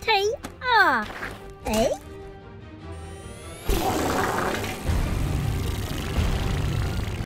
T R A